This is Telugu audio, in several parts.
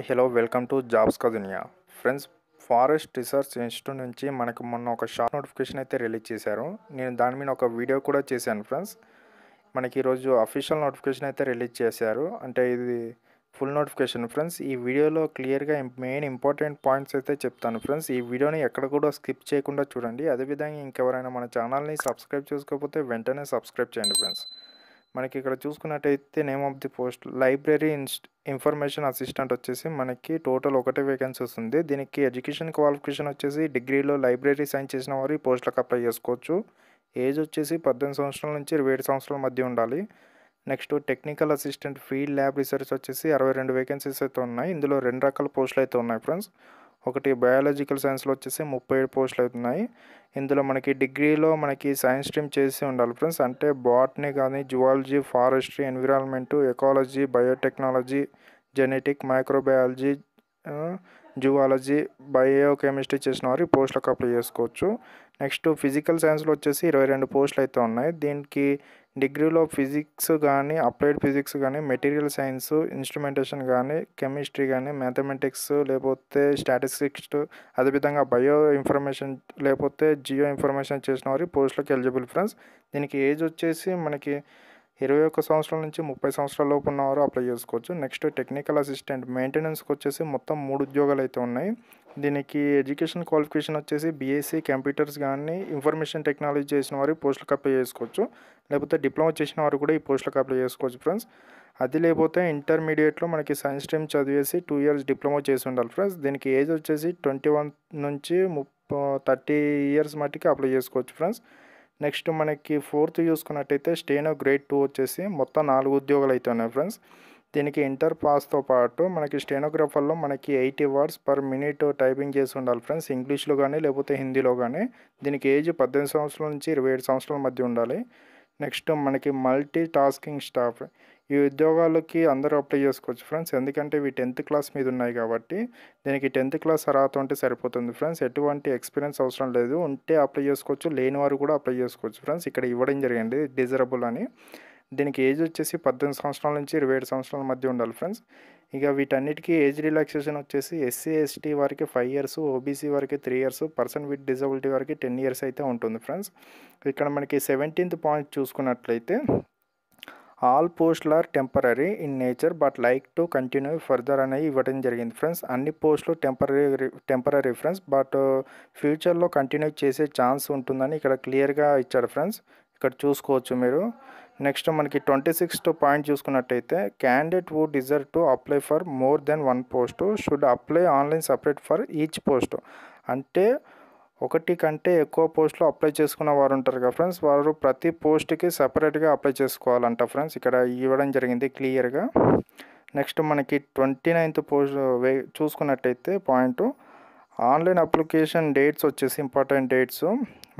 Hi hello welcome to jobs కదునియా friends forest research institute నుంచి మనకు మొన్న ఒక షార్ట్ నోటిఫికేషన్ అయితే రిలీజ్ చేశారు. నేను దాని మీద ఒక వీడియో కూడా చేశాను ఫ్రెండ్స్. మనకి ఈరోజు అఫీషియల్ నోటిఫికేషన్ అయితే రిలీజ్ చేశారు. అంటే ఇది ఫుల్ నోటిఫికేషన్ ఫ్రెండ్స్. ఈ వీడియోలో క్లియర్గా మెయిన్ ఇంపార్టెంట్ పాయింట్స్ అయితే చెప్తాను ఫ్రెండ్స్. ఈ వీడియోని ఎక్కడ కూడా స్కిప్ చేయకుండా చూడండి. అదేవిధంగా ఇంకెవరైనా మన ఛానల్ని సబ్స్క్రైబ్ చేసుకోకపోతే వెంటనే సబ్స్క్రైబ్ చేయండి ఫ్రెండ్స్. మనకి ఇక్కడ చూసుకున్నట్టయితే name of the post library ఇన్స్ట్ information assistant వచ్చేసి మనకి టోటల్ ఒకటే వేకెన్సీ వస్తుంది. దీనికి ఎడ్యుకేషన్ క్వాలిఫికేషన్ వచ్చేసి డిగ్రీలో లైబ్రరీ సైన్ చేసిన వారు ఈ పోస్టులకు అప్లై చేసుకోవచ్చు. ఏజ్ వచ్చేసి పద్దెనిమిది సంవత్సరాల నుంచి ఇరవై ఏడు సంవత్సరాల మధ్య ఉండాలి. Next technical assistant field lab research వచ్చేసి అరవై రెండు వేకెన్సీస్ అయితే ఉన్నాయి. ఇందులో రెండు రకాల పోస్టులు అయితే ఉన్నాయి ఫ్రెండ్స్ ఒకటి బయాలజికల్ సైన్స్లో వచ్చేసి ముప్పై ఏడు పోస్టులు అవుతున్నాయి. ఇందులో మనకి డిగ్రీలో మనకి సైన్స్ స్ట్రీమ్ చేసి ఉండాలి ఫ్రెండ్స్. అంటే బాటనీ కానీ zoology forestry environment ecology biotechnology genetic microbiology zoology biochemistry చేసిన వారు ఈ పోస్టులకు అప్లై చేసుకోవచ్చు. నెక్స్ట్ ఫిజికల్ సైన్స్లో వచ్చేసి ఇరవై రెండు పోస్టులు అయితే ఉన్నాయి. దీనికి డిగ్రీలో ఫిజిక్స్ కానీ అప్లైడ్ ఫిజిక్స్ కానీ మెటీరియల్ సైన్స్ ఇన్స్ట్రుమెంటేషన్ కానీ కెమిస్ట్రీ కానీ మ్యాథమెటిక్స్ లేకపోతే స్టాటిస్టిక్స్ అదేవిధంగా బయో ఇన్ఫర్మేషన్ లేకపోతే జియో ఇన్ఫర్మేషన్ చేసిన వారి పోస్టులకు ఎలిజిబుల్ ఫ్రెండ్స్. దీనికి ఏజ్ వచ్చేసి మనకి ఇరవై ఒక్క సంవత్సరాల నుంచి ముప్పై సంవత్సరాల లోపు ఉన్నవారు అప్లై చేసుకోవచ్చు. నెక్స్ట్ టెక్నికల్ అసిస్టెంట్ మెయింటెనెన్స్కి వచ్చేసి మొత్తం మూడు ఉద్యోగాలు అయితే ఉన్నాయి. దీనికి ఎడ్యుకేషన్ క్వాలిఫికేషన్ వచ్చేసి బీఎస్సీ కంప్యూటర్స్ కానీ ఇన్ఫర్మేషన్ టెక్నాలజీ చేసిన వారు పోస్టులకు అప్లై చేసుకోవచ్చు. లేకపోతే డిప్లొమా చేసిన వారు కూడా ఈ పోస్టులకు అప్లై చేసుకోవచ్చు ఫ్రెండ్స్ అది లేకపోతే ఇంటర్మీడియట్లో మనకి సైన్స్ స్ట్రీమ్ చదివేసి టూ ఇయర్స్ డిప్లొమా చేసి ఉండాలి ఫ్రెండ్స్ దీనికి ఏజ్ వచ్చేసి ట్వంటీ వన్ నుంచి ముప్ప థర్టీ ఇయర్స్ మట్టికి అప్లై చేసుకోవచ్చు ఫ్రెండ్స్ నెక్స్ట్ మనకి ఫోర్త్ చూసుకున్నట్టయితే స్టేనో గ్రేడ్ టూ వచ్చేసి మొత్తం నాలుగు ఉద్యోగాలు అయితే ఉన్నాయి ఫ్రెండ్స్. దీనికి ఇంటర్ పాస్తో పాటు మనకి స్టెనోగ్రాఫర్లో మనకి eighty words per minute typing చేసి ఉండాలి ఫ్రెండ్స్. ఇంగ్లీష్లో కానీ లేకపోతే హిందీలో కానీ దీనికి ఏజ్ పద్దెనిమిది సంవత్సరాల నుంచి ఇరవై ఏడు సంవత్సరాల మధ్య ఉండాలి. నెక్స్ట్ మనకి మల్టీ టాస్కింగ్ స్టాఫ్. ఈ ఉద్యోగాలకి అందరూ అప్లై చేసుకోవచ్చు ఫ్రెండ్స్. ఎందుకంటే ఇవి టెన్త్ క్లాస్ మీద ఉన్నాయి కాబట్టి దీనికి టెన్త్ క్లాస్ అర్హత ఉంటే సరిపోతుంది ఫ్రెండ్స్. ఎటువంటి ఎక్స్పీరియన్స్ అవసరం లేదు. ఉంటే అప్లై చేసుకోవచ్చు. లేని వారు కూడా అప్లై చేసుకోవచ్చు ఫ్రెండ్స్. ఇక్కడ ఇవ్వడం జరిగింది డిజరబుల్ అని. దీనికి ఏజ్ వచ్చేసి పద్దెనిమిది సంవత్సరాల నుంచి ఇరవై ఏడు సంవత్సరాల మధ్య ఉండాలి ఫ్రెండ్స్. ఇక వీటన్నిటికీ ఏజ్ రిలాక్సేషన్ వచ్చేసి ఎస్సీ ఎస్టీ వారికి ఫైవ్ ఇయర్స్ ఓబీసీ వారికి three years person with disability వారికి టెన్ ఇయర్స్ అయితే ఉంటుంది ఫ్రెండ్స్ ఇక్కడ మనకి సెవెంటీన్త్ పాయింట్ చూసుకున్నట్లయితే ఆల్ పోస్టులు are temporary in nature but like to continue further అనేవి ఇవ్వడం జరిగింది ఫ్రెండ్స్ అన్ని పోస్టులు టెంపరీ టెంపరీ ఫ్రెండ్స్ బట్ ఫ్యూచర్లో కంటిన్యూ చేసే ఛాన్స్ ఉంటుందని ఇక్కడ క్లియర్గా ఇచ్చారు ఫ్రెండ్స్ ఇక్కడ చూసుకోవచ్చు మీరు. నెక్స్ట్ మనకి ట్వంటీ సిక్స్త్ పాయింట్ చూసుకున్నట్టయితే candidate who deserve to apply for more than one post should apply online separate for each post అంటే ఒకటి కంటే ఎక్కువ పోస్టులు అప్లై చేసుకున్న వారు ఉంటారు కదా ఫ్రెండ్స్ వారు ప్రతి పోస్ట్కి సపరేట్గా అప్లై చేసుకోవాలంట ఫ్రెండ్స్ ఇక్కడ ఇవ్వడం జరిగింది క్లియర్గా నెక్స్ట్ మనకి ట్వంటీ నైన్త్ పోస్ట్ వే చూసుకున్నట్టయితే పాయింట్ ఆన్లైన్ అప్లికేషన్ డేట్స్ వచ్చేసి ఇంపార్టెంట్ డేట్స్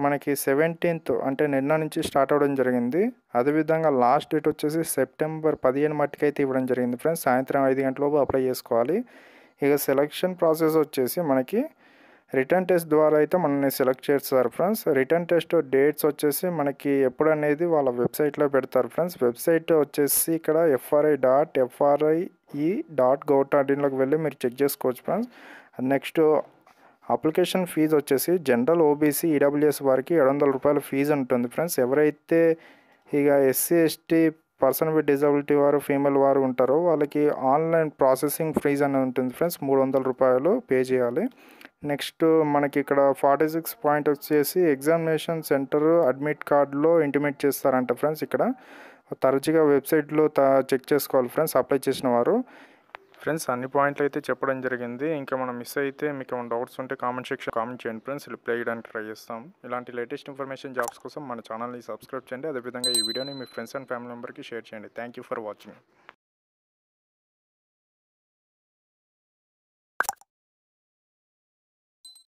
మనకి సెవెంటీన్త్ అంటే నిన్న నుంచి స్టార్ట్ అవ్వడం జరిగింది. అదేవిధంగా లాస్ట్ డేట్ వచ్చేసి సెప్టెంబర్ పదిహేను మట్టికైతే ఇవ్వడం జరిగింది ఫ్రెండ్స్. సాయంత్రం ఐదు గంటలలోపు అప్లై చేసుకోవాలి. ఇక సెలక్షన్ ప్రాసెస్ వచ్చేసి మనకి రిటర్న్ టెస్ట్ ద్వారా అయితే మనల్ని సెలెక్ట్ చేస్తారు ఫ్రెండ్స్. రిటర్న్ టెస్ట్ డేట్స్ వచ్చేసి మనకి ఎప్పుడు అనేది వాళ్ళ వెబ్సైట్లో పెడతారు ఫ్రెండ్స్. వెబ్సైట్ వచ్చేసి ఇక్కడ FRI dot FRIE dot gov dot ఇన్లోకి వెళ్ళి మీరు చెక్ చేసుకోవచ్చు ఫ్రెండ్స్. నెక్స్ట్ అప్లికేషన్ ఫీజు వచ్చేసి జనరల్ ఓబీసీ ఈడబ్ల్యూఎస్ వారికి ఏడు వందల రూపాయల ఫీజు ఉంటుంది ఫ్రెండ్స్. ఎవరైతే ఇక SC ST person with disability వారు ఫీమేల్ వారు ఉంటారో వాళ్ళకి ఆన్లైన్ ప్రాసెసింగ్ ఫీజ్ అనేది ఉంటుంది ఫ్రెండ్స్. మూడు వందల రూపాయలు పే చేయాలి. నెక్స్ట్ మనకి ఇక్కడ ఫార్టీ సిక్స్ పాయింట్ వచ్చేసి ఎగ్జామినేషన్ సెంటర్ అడ్మిట్ కార్డులో ఇంటిమేట్ చేస్తారంట ఫ్రెండ్స్ ఇక్కడ. తరచుగా వెబ్సైట్లో చెక్ చేసుకోవాలి ఫ్రెండ్స్ అప్లై చేసిన వారు. ఫ్రెండ్స్ అన్ని పాయింట్లు అయితే చెప్పడం జరిగింది. ఇంకా మనం మిస్ అయితే మీకు ఏమైనా డౌట్స్ ఉంటే కామెంట్ సెక్షన్ కామెంట్ చేయండి ఫ్రెండ్స్. రిప్లై చేయడానికి ట్రై చేస్తాం. ఇలాంటి లేటెస్ట్ ఇన్ఫర్మేషన్ జాబ్స్ కోసం మన ఛానల్ని సబ్స్క్రైబ్ చేయండి. అదేవిధంగా ఈ వీడియోని మీ ఫ్రెండ్స్ అండ్ ఫ్యామిలీ మెంబర్కి షేర్ చేయండి. Thank you for watching.